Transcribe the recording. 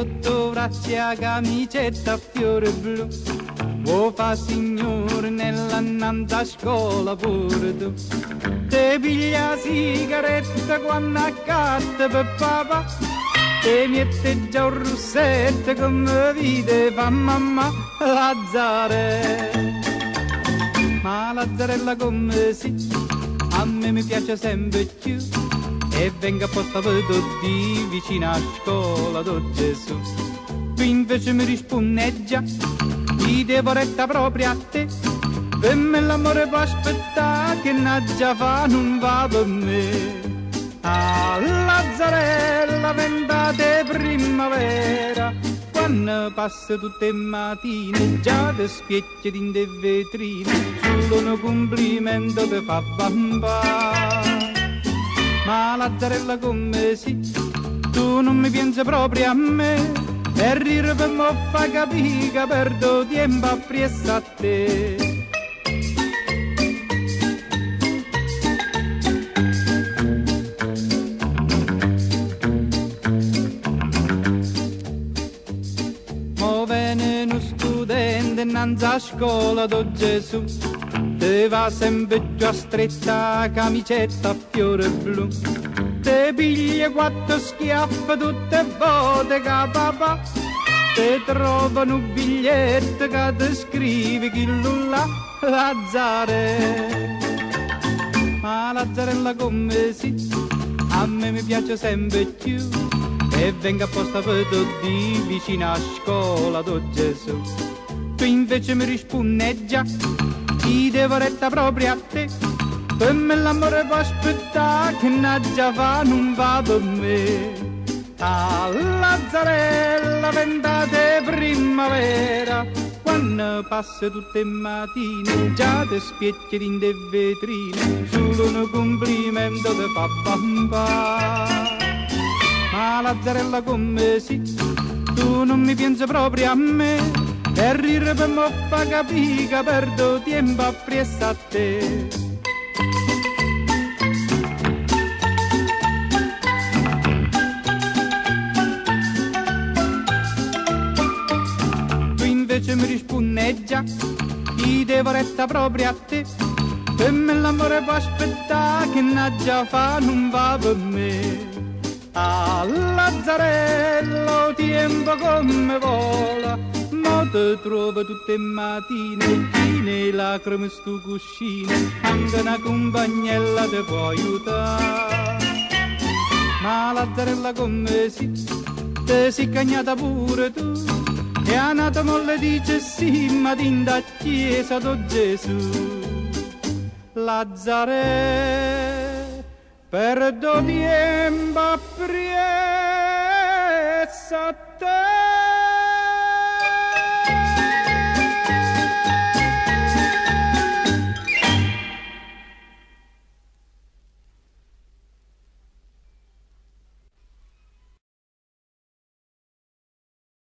sotto braccia camicetta a fiore blu. O fa signore nell'annanta scuola pure tu. Te piglia sigaretta quando accatta per papà. Te mette già un russetto come vide fa mamma Lazzare. Ma Lazzarella come si, a me mi piace sempre più e venga apposta per tutti vicino a scuola do Gesù. Tu invece mi risponneggia, ti devo retta proprio a te, per me l'amore può aspettare che già fa non va per me. A Lazzarella ventate primavera, quando passa tutte le mattine, già te spiecchi in de vetrine, solo un complimento te fa bamba ma Lazzarella come sì, tu non mi pensi proprio a me, per rir per mo fa capire che perdo tempo appresso a te. Mo venne uno studente innanzi a scuola do Gesù, Te va sempre più a stretta camicetta a fiore blu. Te piglia quattro schiaffe tutte volte che papà. Te trovano un biglietto che ti scrive chi là Lazzare. Ma Lazzarella come si, a me mi piace sempre più. E venga apposta per tutti vicino a scuola do Gesù. Tu invece mi risponneggia ti devo retta proprio a te. Per me l'amore può aspettare che già fa non va per me. A Lazzarella ventate primavera, quando passa tutte le mattine, già te spiecchi in de vetrine, solo un complimento te fa bamba. Ma Lazzarella come si, tu non mi pensi proprio a me, per rir per mo fa capire che perdo tempo appresso a te. Invece mi risponneggia, ti devo retta proprio a te. Per me l'amore può aspettare che già fa non va per me. A Lazzarello tempo come vola te trovo tutte mattine Chine lacrime stu cuscino Anche una compagnella ti può aiutare. Ma la zarella come si Te si cagnata pure tu E a nata molle dice sì Ma tinda chiesa do Gesù. Lazzare perdo tempo appresso a te